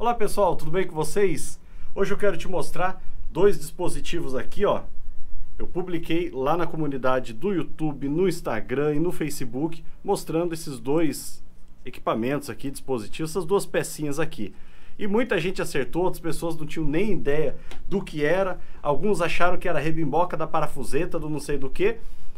Olá pessoal, tudo bem com vocês? Hoje eu quero te mostrar dois dispositivos aqui, ó. Eu publiquei lá na comunidade do YouTube, no Instagram e no Facebook, mostrando esses dois equipamentos aqui, dispositivos, essas duas pecinhas aqui. E muita gente acertou, outras pessoas não tinham nem ideia do que era. Alguns acharam que era rebimboca da parafuseta do não sei do que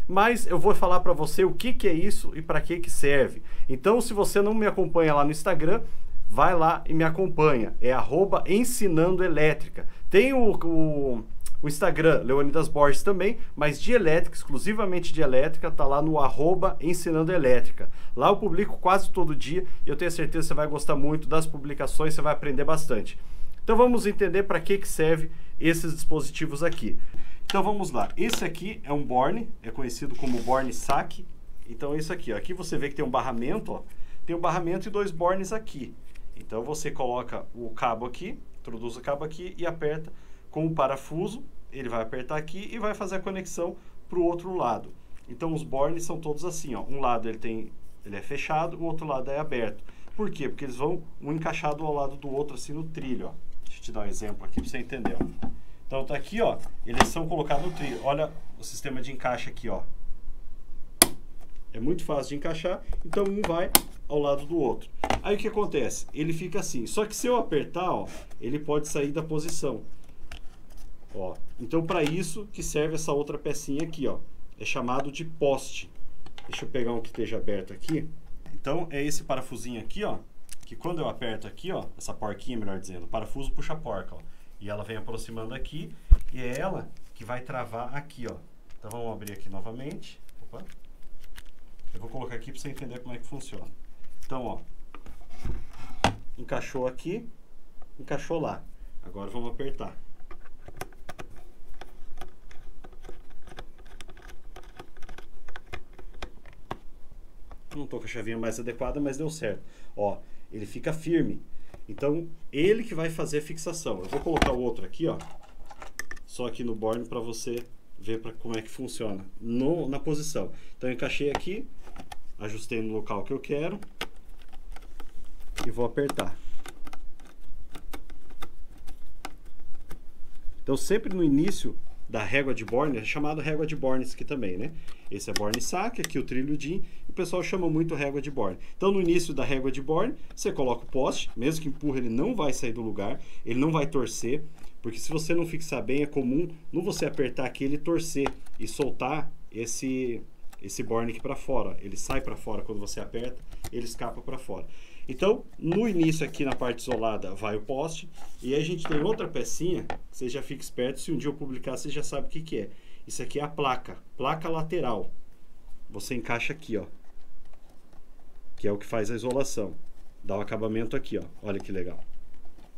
mas eu vou falar para você o que, que é isso e para que, que serve. Então, se você não me acompanha lá no Instagram, vai lá e me acompanha. É arroba ensinando elétrica. Tem o, o, o, Instagram, Leonidas Borges também, mas de elétrica, exclusivamente de elétrica, tá lá no arroba ensinando elétrica. Lá eu publico quase todo dia e eu tenho certeza que você vai gostar muito das publicações, você vai aprender bastante. Então vamos entender para que, que serve esses dispositivos aqui. Então vamos lá. Esse aqui é um Borne, é conhecido como Borne SAC. Então esse aqui, ó. aqui você vê que tem um barramento, ó. Tem um barramento e dois bornes aqui. Então você coloca o cabo aqui, introduz o cabo aqui e aperta com o parafuso. Ele vai apertar aqui e vai fazer a conexão para o outro lado. Então os bornes são todos assim, ó. Um lado ele tem, ele é fechado, o outro lado é aberto. Por quê? Porque eles vão um encaixado ao lado do outro assim no trilho, ó. Deixa eu te dar um exemplo aqui para você entender, ó. Então tá aqui, ó, eles são colocados no trilho. Olha o sistema de encaixe aqui, ó. É muito fácil de encaixar, então um vai ao lado do outro. Aí o que acontece? Ele fica assim. Só que se eu apertar, ó, ele pode sair da posição. Ó. Então para isso que serve essa outra pecinha aqui, ó. É chamado de poste. Deixa eu pegar um que esteja aberto aqui. Então é esse parafusinho aqui, ó, que quando eu aperto aqui, ó, essa porquinha, melhor dizendo, parafuso puxa a porca, ó. E ela vem aproximando aqui e é ela que vai travar aqui, ó. Então vamos abrir aqui novamente. Opa. Eu vou colocar aqui para você entender como é que funciona. Então, ó, encaixou aqui, encaixou lá. Agora vamos apertar. Não estou com a chavinha mais adequada, mas deu certo. Ó, ele fica firme. Então, ele que vai fazer a fixação. Eu vou colocar o outro aqui, ó, só aqui no borne para você ver pra como é que funciona no, na posição. Então, eu encaixei aqui, ajustei no local que eu quero e vou apertar. Então, sempre no início da régua de Borne, é chamado régua de Borne aqui também, né? Esse é Borne saque, aqui o trilho DIN, o pessoal chama muito régua de Borne. Então, no início da régua de Borne, você coloca o poste, mesmo que empurre, ele não vai sair do lugar, ele não vai torcer, porque se você não fixar bem, é comum no você apertar aqui ele torcer e soltar esse esse borne aqui para fora. Ele sai para fora quando você aperta, ele escapa para fora. Então, no início aqui na parte isolada vai o poste. E aí a gente tem outra pecinha, você já fica esperto, se um dia eu publicar você já sabe o que, que é. Isso aqui é a placa, placa lateral. Você encaixa aqui, ó. Que é o que faz a isolação. Dá o acabamento aqui, ó. Olha que legal.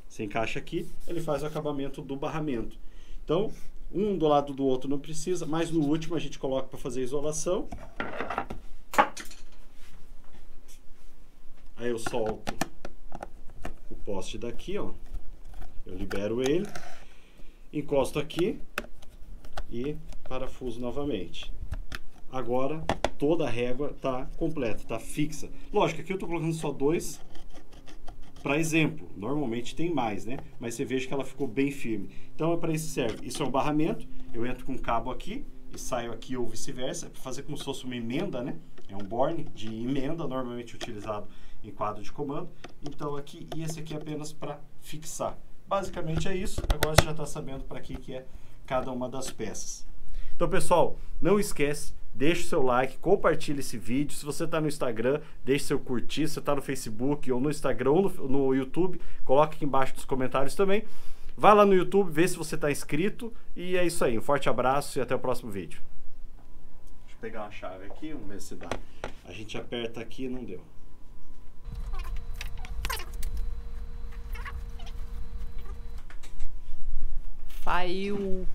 Você encaixa aqui, ele faz o acabamento do barramento. Então, um do lado do outro não precisa, mas no último a gente coloca para fazer a isolação. Aí eu solto o poste daqui, ó. Eu libero ele, encosto aqui e parafuso novamente. Agora toda a régua está completa, está fixa. Lógico, aqui eu estou colocando só dois para exemplo. Normalmente tem mais, né? Mas você veja que ela ficou bem firme. Então é para isso que serve. Isso é um barramento. Eu entro com cabo aqui e saio aqui ou vice-versa. É para fazer como se fosse uma emenda, né? É um borne de emenda, normalmente utilizado em quadro de comando. Então aqui, e esse aqui é apenas para fixar. Basicamente é isso. Agora você já está sabendo para que, que é cada uma das peças. Então, pessoal, não esquece, deixe seu like, compartilhe esse vídeo. Se você está no Instagram, deixe seu curtir. Se você está no Facebook ou no Instagram ou no, no YouTube, coloque aqui embaixo nos comentários também. Vai lá no YouTube, vê se você está inscrito. E é isso aí. Um forte abraço e até o próximo vídeo. Deixa eu pegar uma chave aqui, vamos ver se dá. A gente aperta aqui e não deu. Saiu.